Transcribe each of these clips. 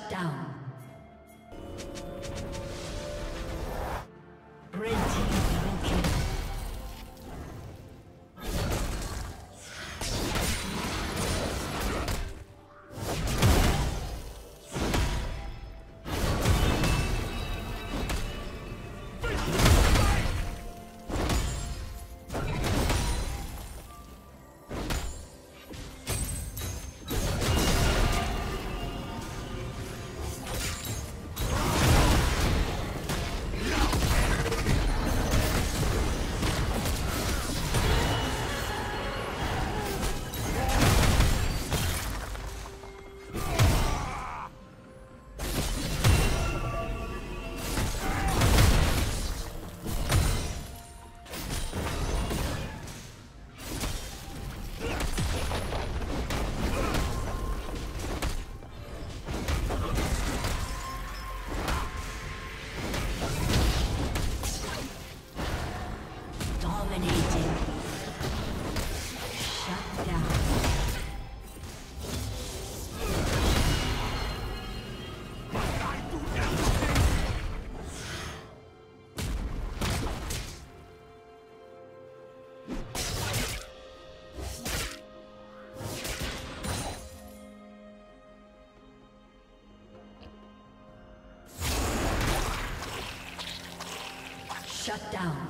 Shut down. Shut down.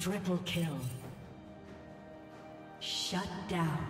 Triple kill. Shut down.